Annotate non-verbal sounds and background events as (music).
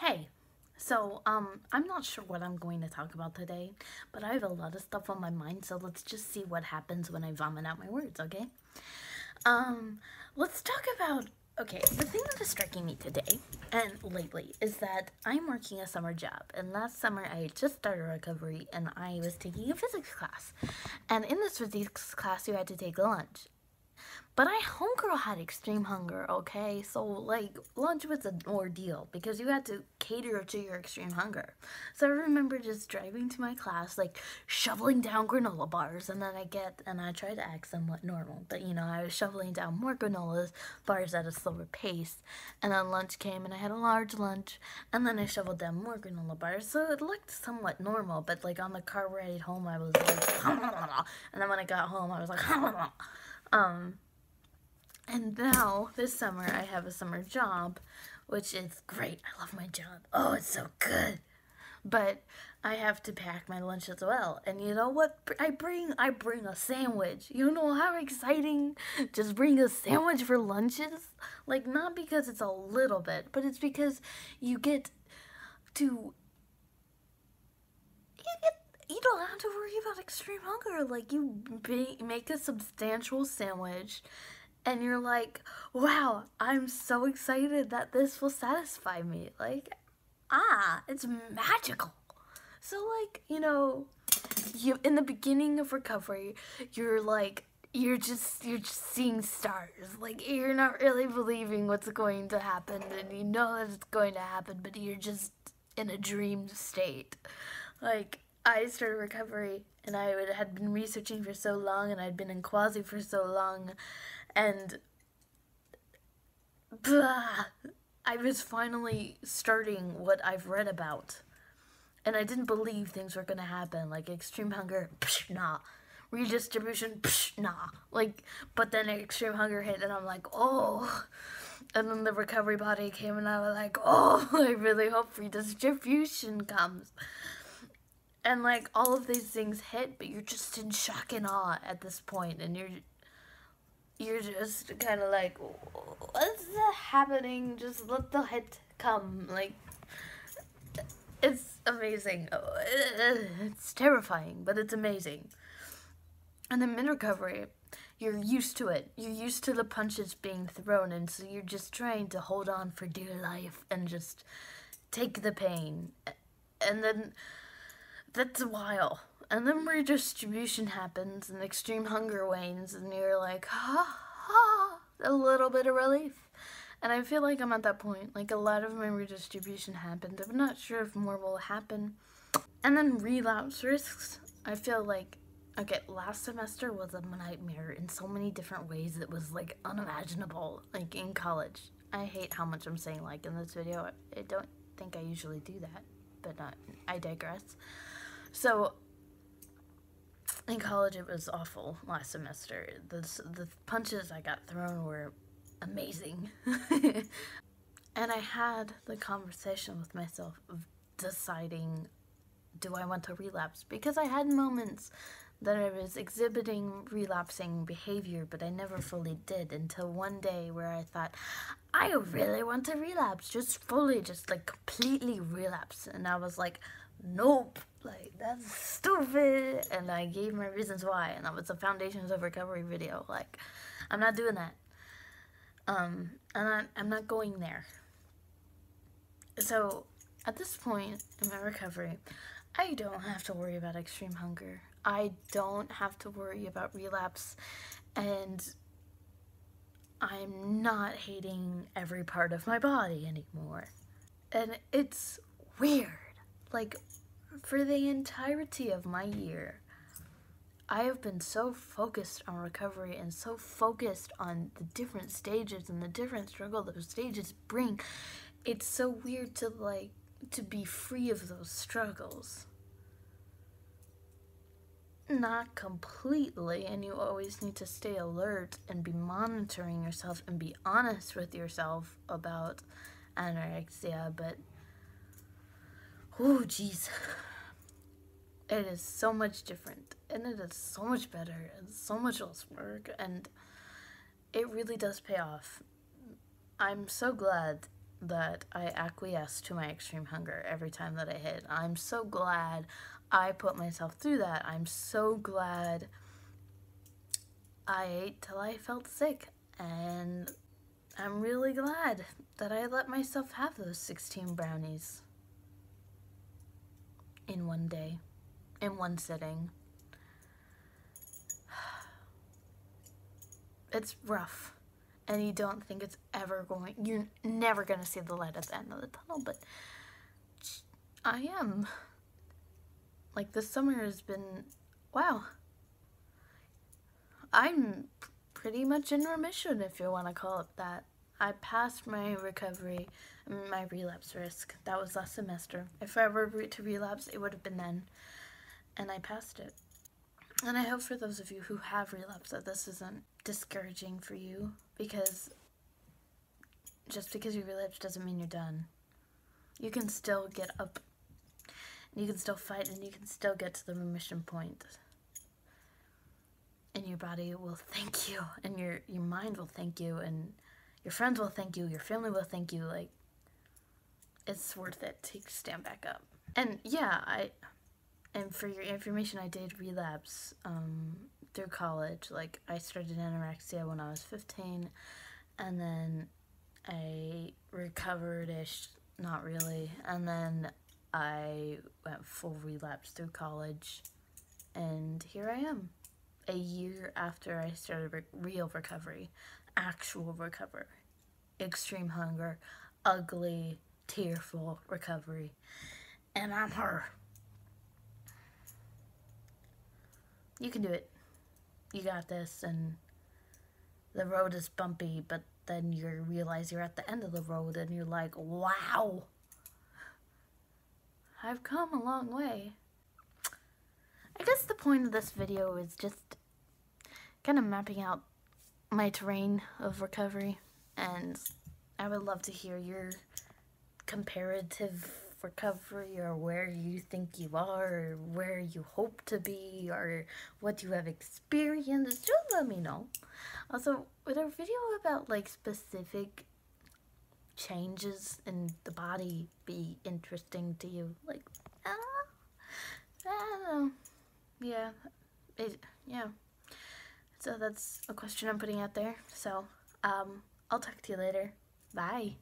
Hey, so um, I'm not sure what I'm going to talk about today, but I have a lot of stuff on my mind, so let's just see what happens when I vomit out my words, okay? Um, let's talk about, okay, the thing that is striking me today and lately is that I'm working a summer job, and last summer I just started recovery and I was taking a physics class, and in this physics class you had to take lunch, but I homegirl had extreme hunger, okay? So like lunch was an ordeal because you had to cater to your extreme hunger. So I remember just driving to my class, like shoveling down granola bars, and then I get and I try to act somewhat normal, but you know I was shoveling down more granola bars at a slower pace. And then lunch came, and I had a large lunch, and then I shoveled down more granola bars, so it looked somewhat normal. But like on the car ride home, I was like, (laughs) and then when I got home, I was like, (laughs) um. And now, this summer, I have a summer job, which is great. I love my job. Oh, it's so good. But I have to pack my lunch as well. And you know what? I bring I bring a sandwich. You know how exciting just bring a sandwich for lunches? Like not because it's a little bit, but it's because you get to you don't have to worry about extreme hunger. Like you make a substantial sandwich and you're like, wow, I'm so excited that this will satisfy me. Like, ah, it's magical. So, like, you know, you in the beginning of recovery, you're like, you're just you're just seeing stars. Like you're not really believing what's going to happen, and you know that it's going to happen, but you're just in a dream state. Like I started recovery, and I had been researching for so long, and I'd been in quasi for so long and blah, I was finally starting what I've read about. And I didn't believe things were gonna happen, like extreme hunger, psh, nah. Redistribution, psh, nah. Like, but then extreme hunger hit, and I'm like, oh. And then the recovery body came, and I was like, oh, (laughs) I really hope redistribution comes. And like all of these things hit, but you're just in shock and awe at this point, and you're you're just kind of like, what's happening? Just let the hit come. Like, it's amazing. It's terrifying, but it's amazing. And then in recovery, you're used to it. You're used to the punches being thrown, and so you're just trying to hold on for dear life and just take the pain. And then that's a while and then redistribution happens and extreme hunger wanes and you're like ha ha a little bit of relief. And i feel like i'm at that point like a lot of my redistribution happened. I'm not sure if more will happen. And then relapse risks i feel like okay last semester was a nightmare in so many different ways. It was like unimaginable like in college. I hate how much i'm saying like in this video. I don't think i usually do that but not i digress. So in college it was awful last semester. The, the punches I got thrown were amazing. (laughs) and I had the conversation with myself of deciding do I want to relapse? Because I had moments that I was exhibiting relapsing behavior, but I never fully did until one day where I thought, I really want to relapse, just fully, just like completely relapse. And I was like, nope, like that's stupid. And i gave my reasons why. And that was the foundations of recovery video. Like i'm not doing that. Um and I, i'm not going there. So at this point in my recovery i don't have to worry about extreme hunger. I don't have to worry about relapse. And i'm not hating every part of my body anymore. And it's weird like for the entirety of my year, I have been so focused on recovery and so focused on the different stages and the different struggle those stages bring. It's so weird to like to be free of those struggles. Not completely, and you always need to stay alert and be monitoring yourself and be honest with yourself about anorexia, but oh, jeez it is so much different and it is so much better and so much less work and it really does pay off. I'm so glad that I acquiesced to my extreme hunger every time that I hit. I'm so glad I put myself through that. I'm so glad I ate till I felt sick. And I'm really glad that I let myself have those 16 brownies in one day, in one sitting. (sighs) It's rough and you don't think it's ever going you're never going to see the light at the end of the tunnel but i am. Like this summer has been wow. I'm pretty much in remission if you want to call it that i passed my recovery my relapse risk. That was last semester. If i were to relapse it would have been then. And i passed it. And i hope for those of you who have relapsed that this isn't discouraging for you because just because you relapse doesn't mean you're done. You can still get up, and you can still fight, and you can still get to the remission point. And your body will thank you, and your your mind will thank you, and your friends will thank you, your family will thank you. Like, it's worth it to stand back up. And yeah, I, and for your information, I did relapse. Um, through college. Like I started anorexia when I was 15 and then I recovered ish, not really. And then I went full relapse through college and here I am. A year after I started re- real recovery, actual recovery, extreme hunger, ugly, tearful recovery. And I'm her. You can do it you got this and the road is bumpy, but then you realize you're at the end of the road and you're like, wow, I've come a long way. I guess the point of this video is just kind of mapping out my terrain of recovery and I would love to hear your comparative recovery or where you think you are or where you hope to be or what you have experienced, just let me know. Also, would a video about like specific changes in the body be interesting to you? Like, I don't know. I don't know. Yeah. It, yeah. So that's a question I'm putting out there. So, um, I'll talk to you later. Bye.